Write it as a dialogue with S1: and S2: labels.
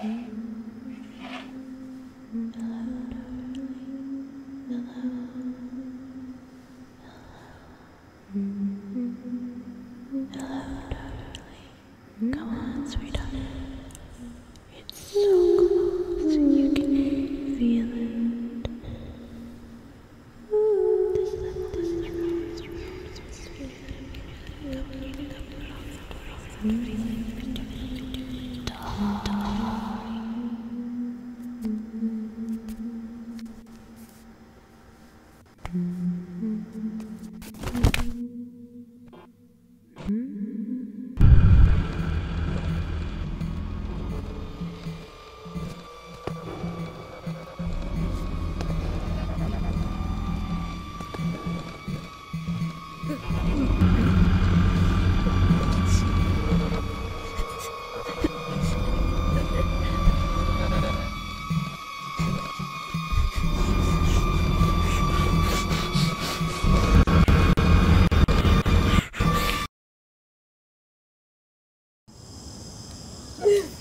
S1: Hello, darling. Hello. Hello. Come on, It's so close, you can feel it. Yeah.